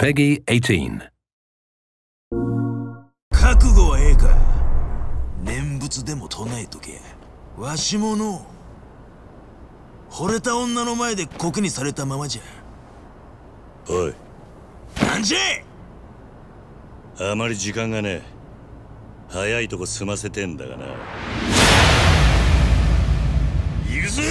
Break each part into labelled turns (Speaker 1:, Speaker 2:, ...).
Speaker 1: Peggy 18.
Speaker 2: 覚悟はええか念仏でも唱えとけ。わしもの。惚れた女の前で酷にされたままじゃ。
Speaker 3: おい。
Speaker 2: なんじゃ
Speaker 3: あまり時間がねえ。早いとこ済ませてんだがな。行くぞ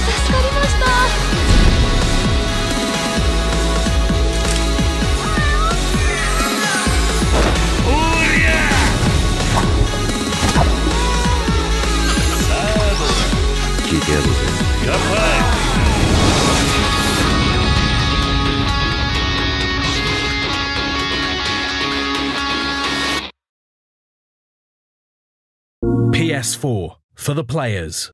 Speaker 4: 助かりました
Speaker 1: 聞いてやろうぜ。
Speaker 3: 乾杯
Speaker 5: PS4 for the players.